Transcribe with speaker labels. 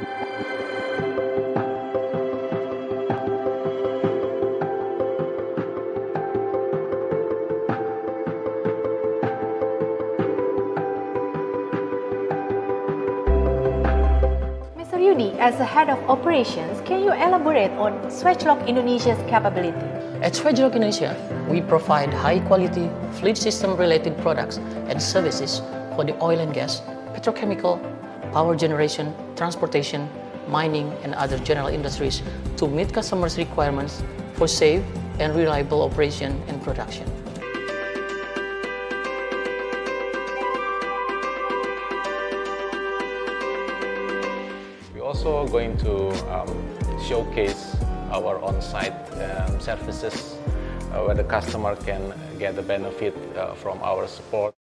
Speaker 1: Mr. Yudi, as the head of operations, can you elaborate on Swagelok Indonesia's capability?
Speaker 2: At Swagelok Indonesia, we provide high-quality fluid system-related products and services for the oil and gas, petrochemical, power generation, transportation, mining, and other general industries to meet customers' requirements for safe and reliable operation and production.
Speaker 3: We're also going to um, showcase our on-site um, services uh, where the customer can get the benefit uh, from our support.